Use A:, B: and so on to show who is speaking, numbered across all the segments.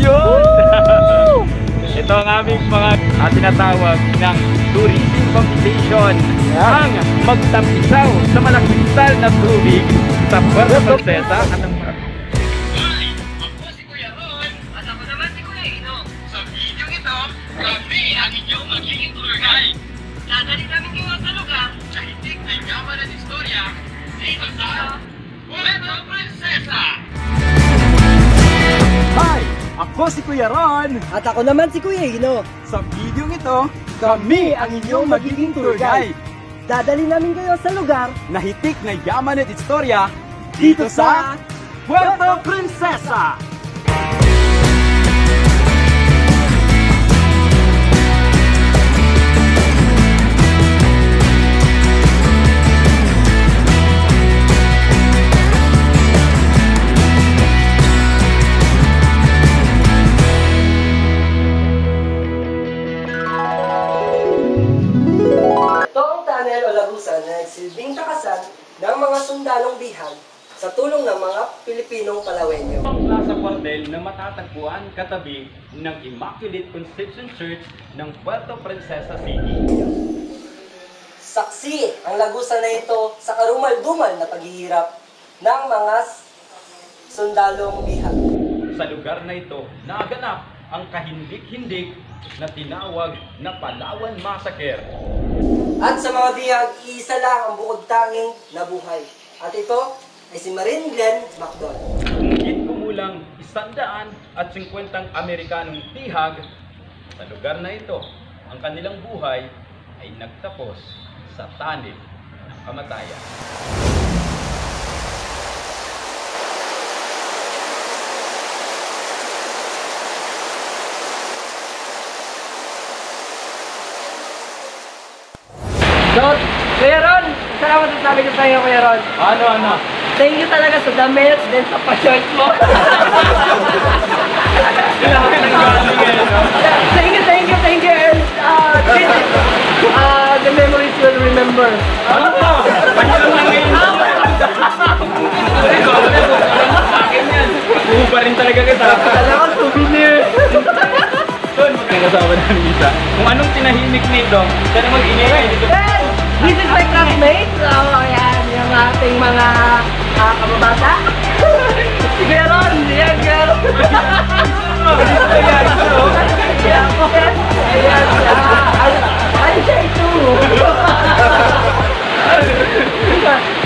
A: Yun! Ito ang aming mga tinatawag ng tourism competition yeah. ang magtampisaw sa malaking sal na tubig sa Puerto Princesa at ang
B: Ako si Kuya Ron! At ako naman si Kuya Ino. Sa video ito, kami ang inyong magiging tour guide Dadali namin kayo sa lugar na
C: hitik na yaman at istorya dito sa Puerto Princesa!
A: Matatagpuan katabi ng Immaculate Conception Church ng Puerto Princesa City.
D: Saksi ang lagusan na ito sa karumal-dumal na paghihirap ng mga sundalong bihag.
A: Sa lugar na ito, naganap ang kahindik-hindik na tinawag na Palawan Massacre.
D: At sa mga bihag, iisa lang ang bukod tanging nabuhay. At ito ay si Marine Glenn MacDonald.
A: Higit kumulang isandaan at 50 Amerikanong tihag sa lugar na ito. Ang kanilang buhay ay nagtapos sa tanib ng kamatayan.
D: So, Kuya Ron, salamat sa sabi ko sa iyo, Kuya Ron.
A: Ano, ano?
D: Thank you talaga sa damit, then sa pa-shirt mo.
A: Ng
D: thank you, thank you, thank you. And, uh, uh, the memories will remember.
A: Yan. Uhuba rin talaga kita.
D: Talaga, souvenir.
A: Doon, magkakasama namin isa. Kung anong tinahimik nito, siya na mag-ingay.
D: This is my classmate. So, ayan, yung ating mga uh, kababata. si Kuya Ron, yan, Ron.
A: Ayan, so,
D: Ayan, ayan, ayan, ayan, siya ito?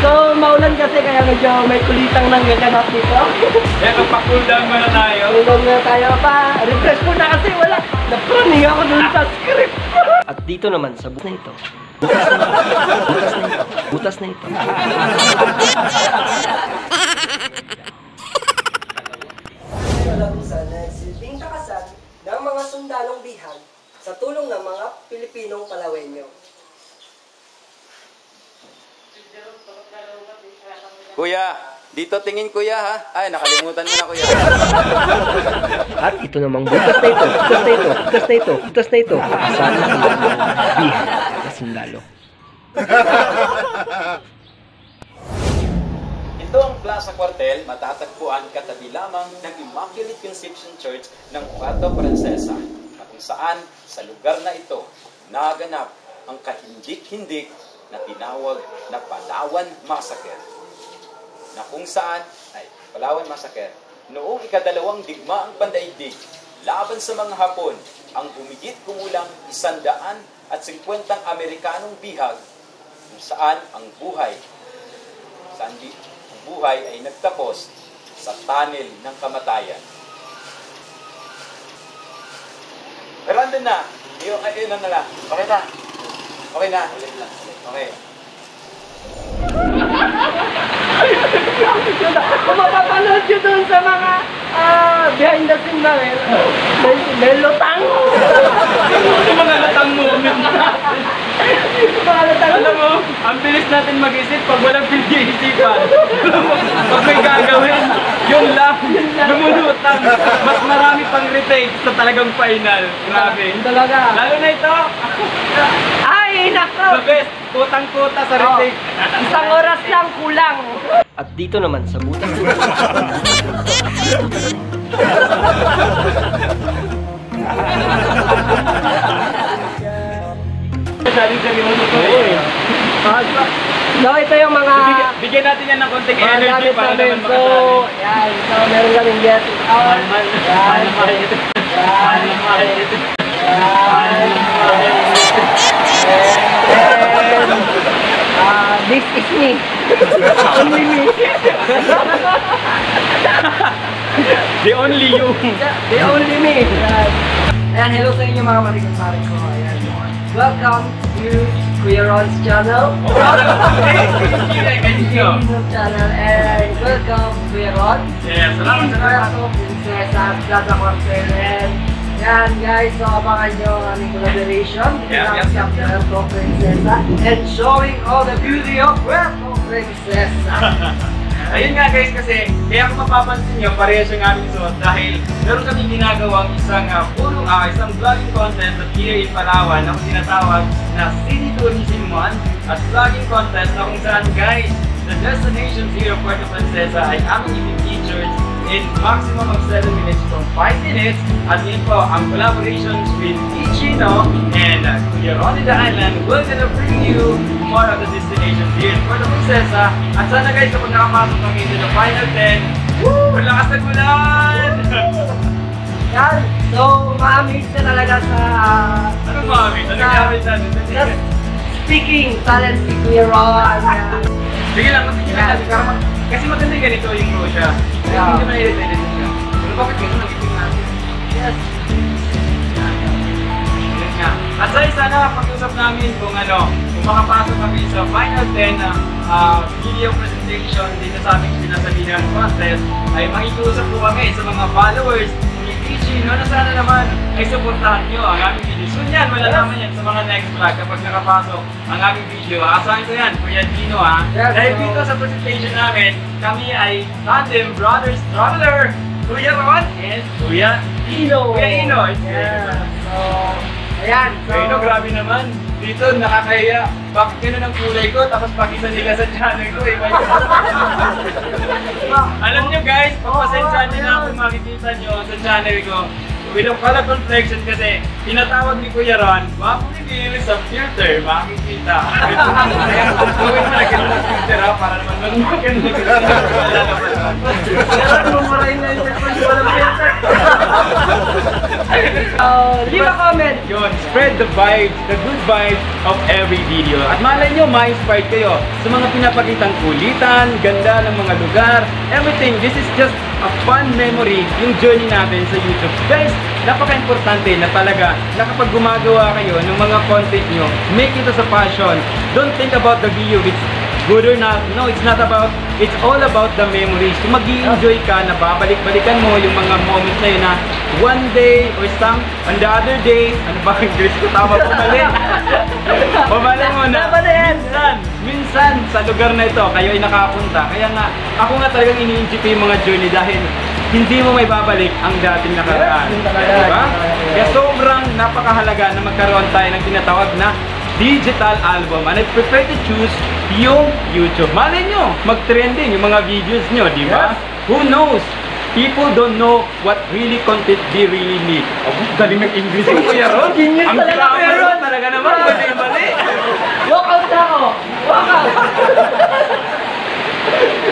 D: so, maulan kasi kaya medyo may kulitang nang gaganap dito.
A: Kaya magpa-cool down muna tayo.
D: Tulog na tayo pa. Refresh ko na kasi wala. Napraning ako dun sa script. At dito naman sa butas na ito. Butas na ito. Butas na ito. Lagusan na silbing takasan ng mga sundalong bihag sa tulong ng mga Pilipinong Palawenyo.
E: Kuya, dito tingin kuya ha. Ay, nakalimutan mo na kuya.
D: At ito namang butas na ito, butas na ito, butas na ito, butas na ito. Sana ang bihag na sundalo.
E: Ito ang Plaza Cuartel, matatagpuan katabi lamang ng Immaculate Conception Church ng Puerto Princesa, na kung saan sa lugar na ito naganap ang kahindik-hindik na tinawag na Palawan Massacre. Na kung saan, ay, Palawan Massacre, noong ikadalawang digma ang pandaigdig, laban sa mga Hapon, ang humigit kumulang isandaan at 50 Amerikanong bihag, kung saan ang buhay saan di- ang buhay ay nagtapos sa tunnel ng kamatayan. Pero andun na. Yung, ay, yun na lang. Okay na. Okay na. Okay.
D: Mapapanood nyo dun sa mga ah, behind the scene namin, may, may lutang.
A: Yung mga latang moment
D: lutang.
A: Alam mo, ang bilis natin mag-isip pag walang pinag-iisipan. pag may gagawin, yun lang, lumulutang. Mas marami pang retake sa talagang final. Grabe.
D: Talaga.
A: Lalo na ito,
D: Ay,
A: the
D: nako!
A: best, putang-puta sa retake.
D: Isang oras lang kulang. At dito naman sa butas
A: Saling seryoso to eh.
D: So, ito yung mga
A: Bigyan, bigyan natin yan ng konting
D: mga
A: energy
D: gamit
A: para
D: namin.
A: naman
D: So,
A: makasali.
D: yan. So, meron kaming get out.
A: Mahal, mahal, mahal. Mahal, mahal.
D: Yan. And, uh, this is me. Only me.
A: The only you.
D: The only me. Yan. Ayan, hello sa inyo mga marikot-marik ko. Ayan. Welcome to Kuya Ron's channel.
A: You.
D: YouTube channel and welcome Kuya Ron.
A: Yes, salamat, salamat.
D: Puerto Princesa Plaza Cuartel and yan guys, so abangan nyo ang aming collaboration
A: Yeah, yeah, yeah,
D: Puerto Princesa and showing all the beauty of Puerto Princesa.
A: Ayun nga guys kasi kaya kung mapapansin nyo parehas yung aming suot dahil meron kaming ginagawang isang uh, puro ah, isang vlogging contest at here in Palawan na tinatawag na City Tourism Month at vlogging contest na kung saan guys the destination here of Puerto Princesa ay aming i-featured in maximum of 7 minutes from 5 minutes at yun po ang collaborations with Ichino and uh, Kuya Ronnie the Island we're gonna bring you more of the destinations here in Puerto Princesa at sana guys kapag nakapasok kami into the final 10 woo! Lakas ng ulan!
D: Yan, so ma-amaze ka talaga sa
A: ano mami? Ano gamit natin?
D: sa speaking talent ni Kuya Ron.
A: Sige lang. Para mag- Kasi maganda ganito yung Russia. Kaya hindi naman irritated siya. Pero?
D: Yes.
A: Yun. At sa isa na, namin kung ano, kung makapasok kami sa final 10 na ah, video presentation dito sa aming sinasabihan contest, ay makikiusap po kami sa mga followers Ichi, no, na sana naman ay supportahan nyo ang aming video. So yan, malalaman yan sa mga next vlog kapag nakapasok ang aming video. Asahan ko yan, Kuya Dino ha.
D: Yes,
A: Dahil
D: so-
A: dito sa presentation namin, kami ay Tandem Brothers Traveler, Kuya Ron and Kuya
D: Ino.
A: Kuya Ino.
D: Yeah. So, ayan. So,
A: Kaya no, grabe naman. Dito, nakakaya. Bakit ganun ang kulay ko? Tapos pakisa nila sa channel ko. Iba yun. Alam nyo guys, pagpasensya nyo na kung makikita nyo sa channel ko. With a color complexion kasi tinatawag ni Kuya Ron, mapumigil sa filter, makikita. Kaya gawin mo na ganun filter ha, para naman magmaganda.
D: Meron mo maray na yung cellphone walang filter. Uh, leave a comment.
A: Yun, spread the vibes, the good vibes of every video. At malay nyo, ma-inspired kayo sa mga pinapakitang kulitan, ganda ng mga lugar, everything. This is just a fun memory, yung journey natin sa YouTube. Guys, napaka-importante na talaga na kapag gumagawa kayo ng mga content nyo, make it as a passion. Don't think about the video, it's good or not. No, it's not about, it's all about the memories. Kung mag enjoy ka, na babalik-balikan mo yung mga moments na yun na one day or some, on the other day, ano ba ang English ko? Tama po mali. Pabala mo na.
D: Tama na yan.
A: Minsan, minsan sa lugar na ito, kayo ay nakapunta. Kaya nga, ako nga talagang ini-enjoy ko yung mga journey dahil hindi mo may babalik ang dating nakaraan.
D: Yes.
A: Diba? Kaya sobrang napakahalaga na magkaroon tayo ng tinatawag na digital album. And I prefer to choose yung YouTube. Malay nyo, mag-trending yung mga videos nyo, di ba?
D: Yes.
A: Who knows? People don't know what really content they really need. Oh, galing ng English ko, Kuya Ron.
D: Genius
A: Ang
D: talaga, Kuya Ron.
A: talaga naman. Mali, mali.
D: Walk out na ako. Walk out.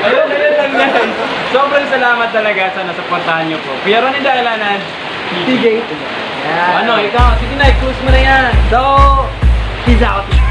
A: Ayun, ayun lang yan. Sobrang salamat talaga sa nasuportahan nyo po. Hindi dahalanan.
D: DJ. Yan.
A: Ano, ikaw, sige na, i-close mo na yan.
D: So, peace out.